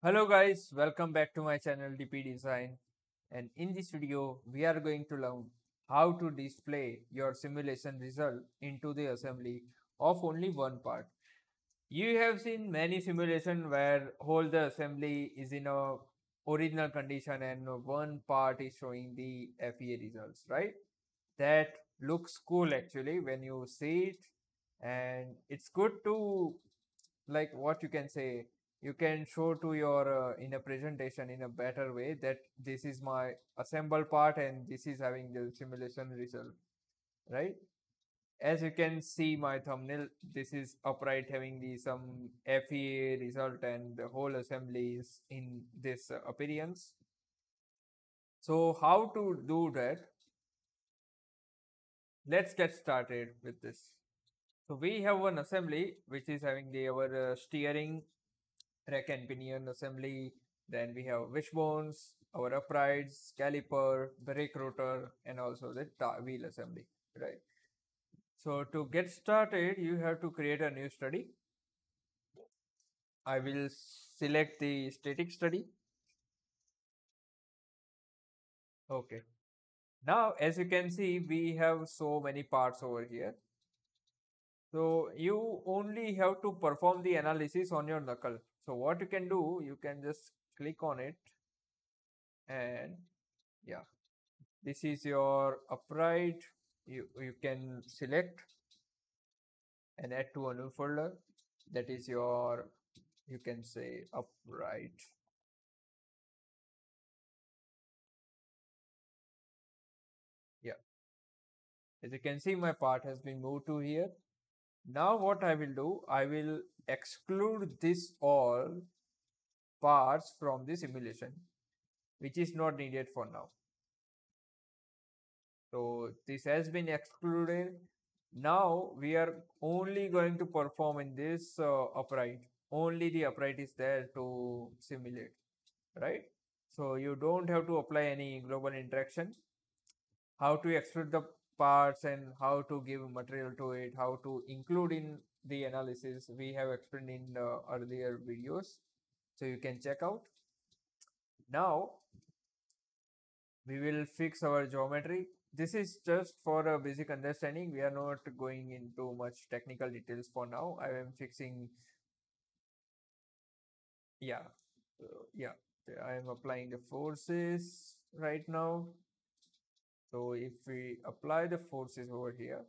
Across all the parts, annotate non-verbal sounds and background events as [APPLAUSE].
Hello guys, welcome back to my channel DP Design and in this video we are going to learn how to display your simulation result into the assembly of only one part. You have seen many simulation where whole the assembly is in a original condition and one part is showing the FEA results, right? That looks cool actually when you see it and it's good to like what you can say you can show to your uh, in a presentation in a better way that this is my assembled part and this is having the simulation result right? As you can see my thumbnail this is upright having the some FEA result and the whole assembly is in this uh, appearance. So how to do that? Let's get started with this. So we have one assembly which is having the our uh, steering rack and pinion assembly. Then we have wishbones, our uprights, caliper, brake rotor, and also the wheel assembly, right? So to get started, you have to create a new study. I will select the static study. Okay. Now, as you can see, we have so many parts over here. So you only have to perform the analysis on your knuckle. So what you can do, you can just click on it and yeah, this is your upright. You, you can select and add to a new folder. That is your, you can say upright. Yeah. As you can see, my part has been moved to here. Now what I will do, I will exclude this all parts from the simulation, which is not needed for now. So this has been excluded. Now we are only going to perform in this uh, upright. Only the upright is there to simulate, right? So you don't have to apply any global interaction. How to exclude the parts and how to give material to it, how to include in the analysis we have explained in the earlier videos. So you can check out. Now we will fix our geometry. This is just for a basic understanding. We are not going into much technical details for now. I am fixing. Yeah, uh, yeah. I am applying the forces right now. So if we apply the forces over here,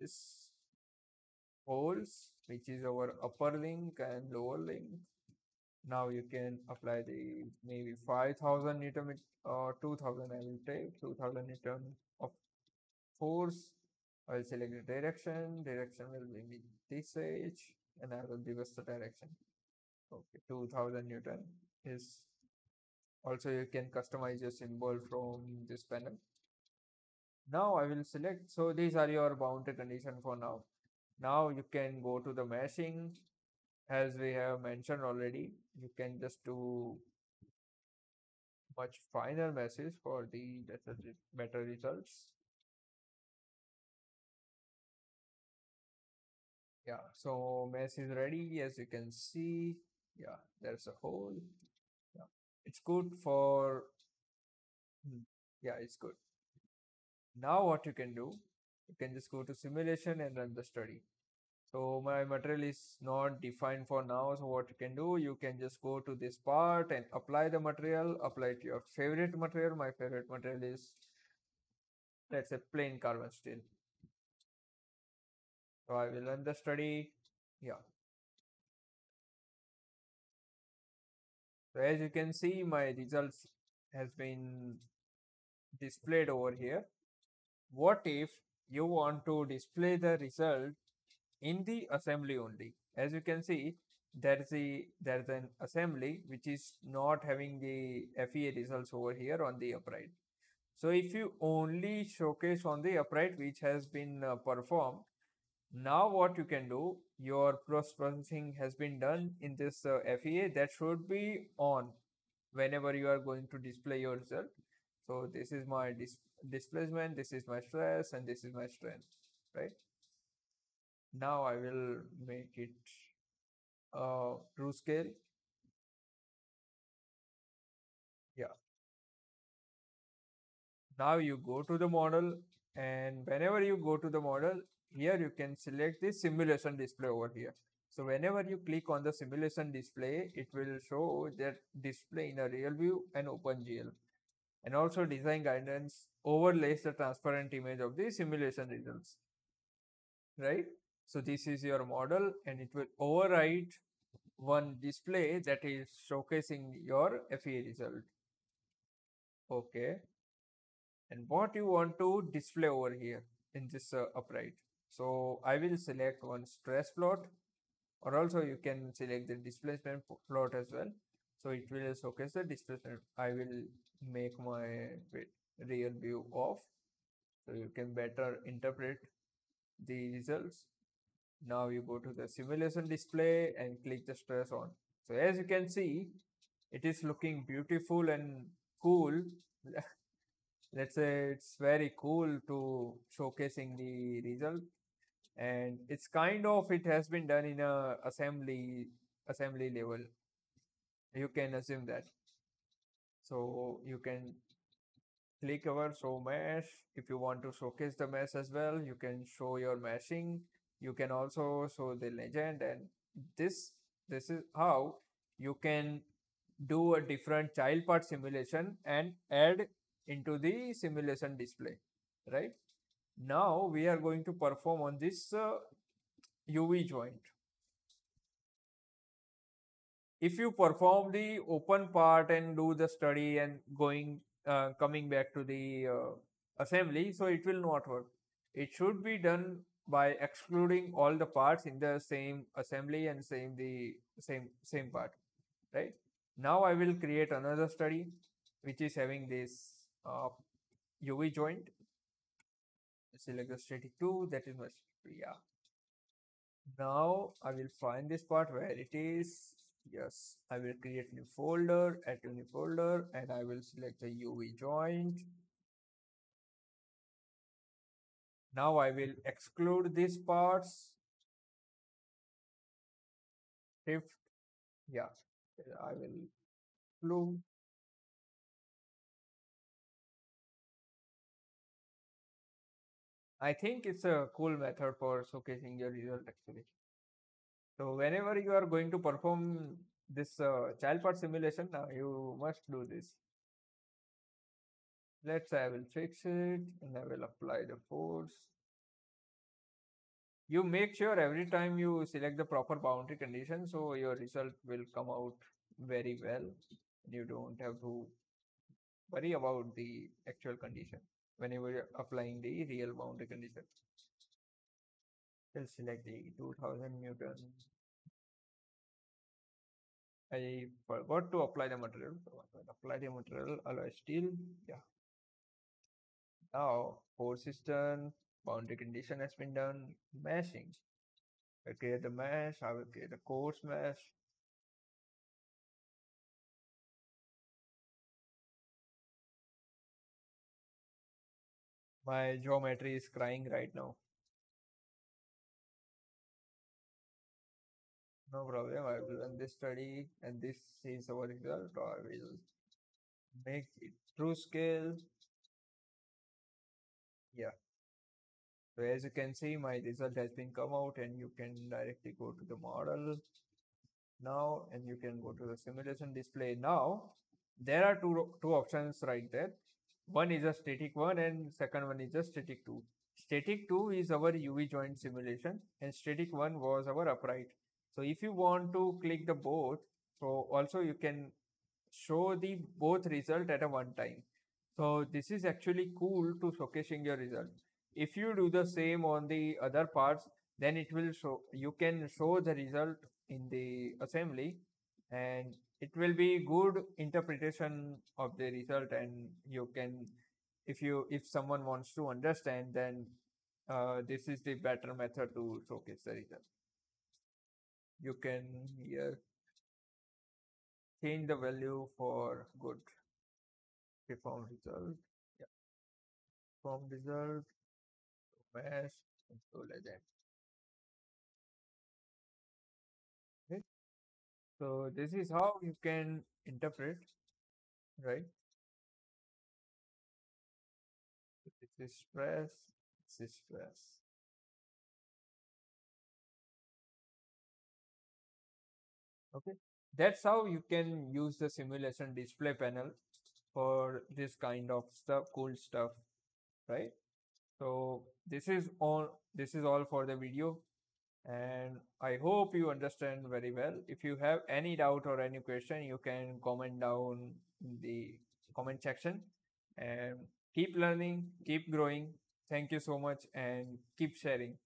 this holes, which is our upper link and lower link, now you can apply the maybe 5000 newton or uh, 2000 I will take 2000 newton of force. I will select the direction, direction will be this edge and I will reverse the direction. Okay, 2000 newton is also you can customize your symbol from this panel now i will select so these are your boundary condition for now now you can go to the meshing as we have mentioned already. You can just do much finer meshes for the better, results. Yeah so mesh is ready. As you can see. Yeah there's a hole. Yeah it's good for hmm, yeah it's good. Now what you can do, you can just go to simulation and run the study. So my material is not defined for now. So what you can do, you can just go to this part and apply the material, apply to your favorite material. My favorite material is, let's say plain carbon steel. So I will run the study. Yeah. So as you can see, my results has been displayed over here what if you want to display the result in the assembly only. As you can see there's a there's an assembly which is not having the FEA results over here on the upright. So if you only showcase on the upright which has been uh, performed now what you can do your cross processing has been done in this uh, FEA that should be on whenever you are going to display your result. So this is my dis displacement, this is my stress, and this is my strength, right? Now I will make it uh, true scale. Yeah. Now you go to the model and whenever you go to the model here you can select the simulation display over here. So whenever you click on the simulation display it will show that display in a real view and OpenGL and also design guidance overlays the transparent image of the simulation results. Right so this is your model and it will overwrite one display that is showcasing your FE result. Okay. And what you want to display over here in this uh, upright? So i will select one stress plot or also you can select the displacement plot as well. So it will showcase the displacement. I will make my real view off so you can better interpret the results now you go to the simulation display and click the stress on. So as you can see it is looking beautiful and cool. [LAUGHS] Let's say it's very cool to showcasing the result. And it's kind of it has been done in a assembly assembly level. You can assume that. So you can click over show mesh. If you want to showcase the mesh as well you can show your meshing you can also show the legend and this this is how you can do a different child part simulation and add into the simulation display right? Now we are going to perform on this uh, UV joint. If you perform the open part and do the study and going uh, coming back to the uh, assembly so it will not work. It should be done by excluding all the parts in the same assembly and same the same same part right now i will create another study which is having this uh, UV joint. Select the static 2, that is my yeah. Now I will find this part where it is. Yes, I will create new folder, add new folder, and I will select the UV joint. Now I will exclude these parts. Shift, yeah, I will exclude I think it's a cool method for showcasing your result actually. So whenever you are going to perform this uh, child part simulation, now you must do this. Let's say I will fix it and I will apply the force. You make sure every time you select the proper boundary condition, so your result will come out very well. You don't have to worry about the actual condition whenever you're applying the real boundary condition. We'll select the 2000 Newton. I forgot to apply the material. So apply the material, alloy steel. Yeah. Now, done, boundary condition has been done, meshing. I create the mesh, I will create the coarse mesh. My geometry is crying right now. No problem. I will run this study and this is our result. I will make it true scale. Yeah. So as you can see, my result has been come out and you can directly go to the model now and you can go to the simulation display now. There are two, two options right there one is a static one and second one is a static two. Static two is our UV joint simulation and static one was our upright. So if you want to click the both, so also you can show the both result at a one time. So this is actually cool to showcasing your result. If you do the same on the other parts, then it will show, you can show the result in the assembly and it will be good interpretation of the result and you can if you if someone wants to understand then uh, this is the better method to showcase the result you can here change the value for good perform result yeah perform result mesh and so legend okay So this is how you can interpret, right? This is stress, this is stress. Okay. That's how you can use the simulation display panel for this kind of stuff, cool stuff, right? So this is all this is all for the video and I hope you understand very well. If you have any doubt or any question, you can comment down in the comment section and keep learning, keep growing. Thank you so much and keep sharing.